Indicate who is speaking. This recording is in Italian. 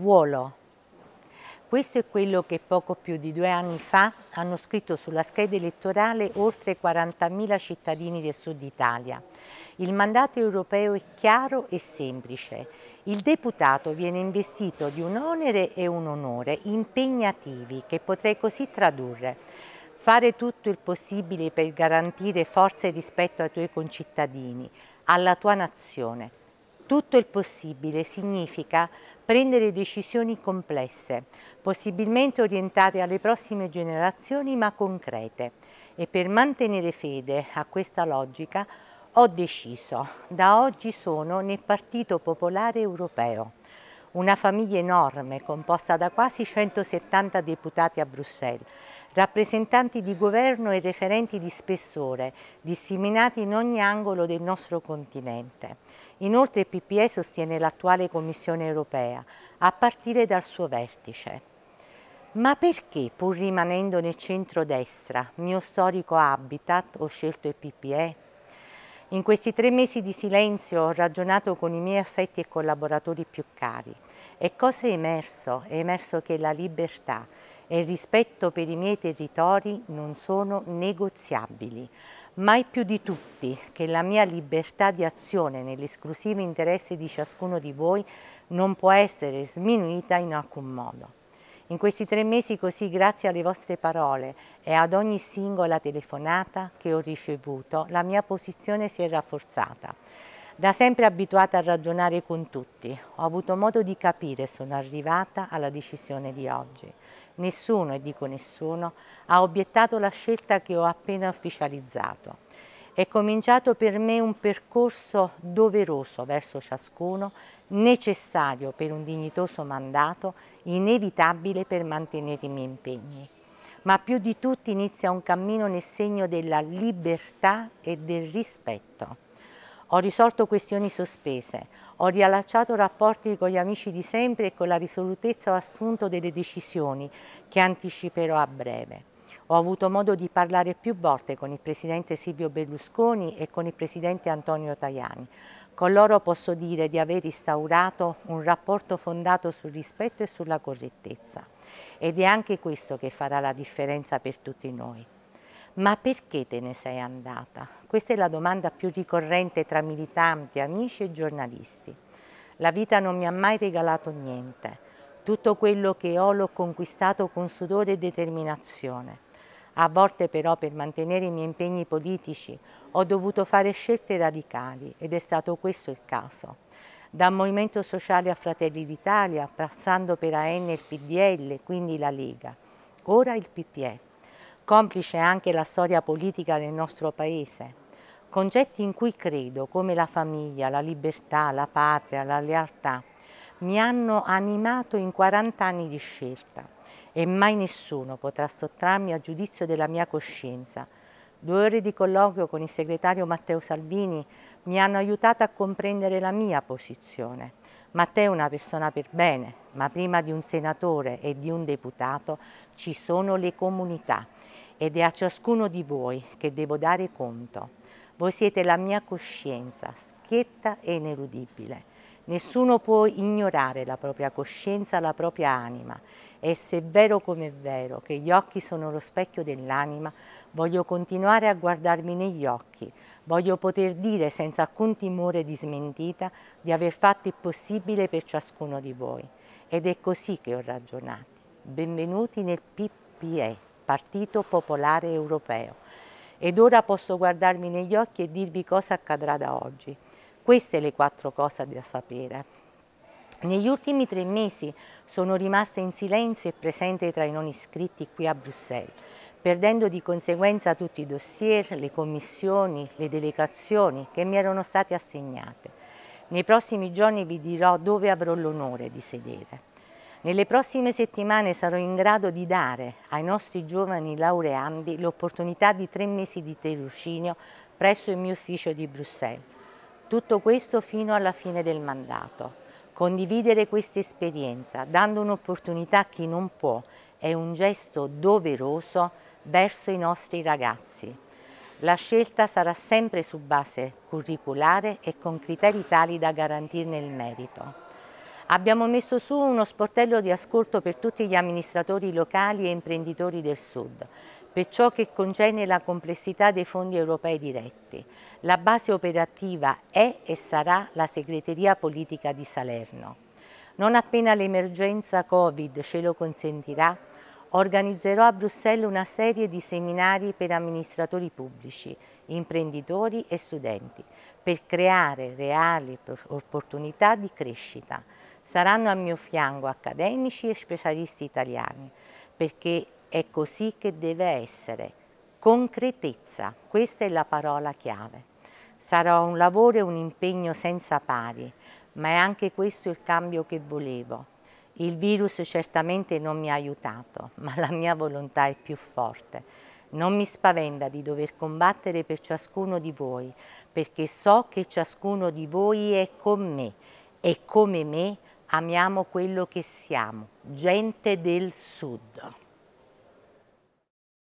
Speaker 1: Wolo. Questo è quello che poco più di due anni fa hanno scritto sulla scheda elettorale oltre 40.000 cittadini del Sud Italia. Il mandato europeo è chiaro e semplice. Il deputato viene investito di un onere e un onore impegnativi che potrei così tradurre. Fare tutto il possibile per garantire forza e rispetto ai tuoi concittadini, alla tua nazione, tutto il possibile significa prendere decisioni complesse, possibilmente orientate alle prossime generazioni ma concrete. E per mantenere fede a questa logica ho deciso, da oggi sono nel Partito Popolare Europeo, una famiglia enorme composta da quasi 170 deputati a Bruxelles, rappresentanti di governo e referenti di spessore, disseminati in ogni angolo del nostro continente. Inoltre il PPE sostiene l'attuale Commissione europea, a partire dal suo vertice. Ma perché, pur rimanendo nel centro-destra, mio storico habitat, ho scelto il PPE? In questi tre mesi di silenzio ho ragionato con i miei affetti e collaboratori più cari. E cosa è emerso? È emerso che la libertà, e il rispetto per i miei territori non sono negoziabili. Mai più di tutti che la mia libertà di azione nell'esclusivo interesse di ciascuno di voi non può essere sminuita in alcun modo. In questi tre mesi così, grazie alle vostre parole e ad ogni singola telefonata che ho ricevuto, la mia posizione si è rafforzata. Da sempre abituata a ragionare con tutti, ho avuto modo di capire e sono arrivata alla decisione di oggi. Nessuno, e dico nessuno, ha obiettato la scelta che ho appena ufficializzato. È cominciato per me un percorso doveroso verso ciascuno, necessario per un dignitoso mandato, inevitabile per mantenere i miei impegni. Ma più di tutti inizia un cammino nel segno della libertà e del rispetto. Ho risolto questioni sospese, ho riallacciato rapporti con gli amici di sempre e con la risolutezza ho assunto delle decisioni che anticiperò a breve. Ho avuto modo di parlare più volte con il Presidente Silvio Berlusconi e con il Presidente Antonio Tajani. Con loro posso dire di aver instaurato un rapporto fondato sul rispetto e sulla correttezza. Ed è anche questo che farà la differenza per tutti noi. Ma perché te ne sei andata? Questa è la domanda più ricorrente tra militanti, amici e giornalisti. La vita non mi ha mai regalato niente. Tutto quello che ho l'ho conquistato con sudore e determinazione. A volte però per mantenere i miei impegni politici ho dovuto fare scelte radicali ed è stato questo il caso. Dal Movimento Sociale a Fratelli d'Italia, passando per AN e il PDL, quindi la Lega, ora il PPE complice anche la storia politica del nostro Paese. Concetti in cui credo, come la famiglia, la libertà, la patria, la lealtà, mi hanno animato in 40 anni di scelta e mai nessuno potrà sottrarmi a giudizio della mia coscienza. Due ore di colloquio con il segretario Matteo Salvini mi hanno aiutato a comprendere la mia posizione. Matteo è una persona per bene, ma prima di un senatore e di un deputato ci sono le comunità ed è a ciascuno di voi che devo dare conto. Voi siete la mia coscienza, schietta e ineludibile. Nessuno può ignorare la propria coscienza, la propria anima. E se è vero come è vero che gli occhi sono lo specchio dell'anima, voglio continuare a guardarmi negli occhi. Voglio poter dire senza alcun timore di smentita di aver fatto il possibile per ciascuno di voi. Ed è così che ho ragionato. Benvenuti nel PPE. Partito Popolare Europeo. Ed ora posso guardarmi negli occhi e dirvi cosa accadrà da oggi. Queste le quattro cose da sapere. Negli ultimi tre mesi sono rimasta in silenzio e presente tra i non iscritti qui a Bruxelles, perdendo di conseguenza tutti i dossier, le commissioni, le delegazioni che mi erano state assegnate. Nei prossimi giorni vi dirò dove avrò l'onore di sedere. Nelle prossime settimane sarò in grado di dare ai nostri giovani laureandi l'opportunità di tre mesi di tirocinio presso il mio ufficio di Bruxelles. Tutto questo fino alla fine del mandato. Condividere questa esperienza, dando un'opportunità a chi non può, è un gesto doveroso verso i nostri ragazzi. La scelta sarà sempre su base curriculare e con criteri tali da garantirne il merito. Abbiamo messo su uno sportello di ascolto per tutti gli amministratori locali e imprenditori del Sud, per ciò che concerne la complessità dei fondi europei diretti. La base operativa è e sarà la segreteria politica di Salerno. Non appena l'emergenza Covid ce lo consentirà, organizzerò a Bruxelles una serie di seminari per amministratori pubblici, imprenditori e studenti, per creare reali opportunità di crescita. Saranno al mio fianco accademici e specialisti italiani, perché è così che deve essere. Concretezza, questa è la parola chiave. Sarà un lavoro e un impegno senza pari, ma è anche questo il cambio che volevo il virus certamente non mi ha aiutato, ma la mia volontà è più forte. Non mi spaventa di dover combattere per ciascuno di voi, perché so che ciascuno di voi è con me e come me amiamo quello che siamo, gente del Sud.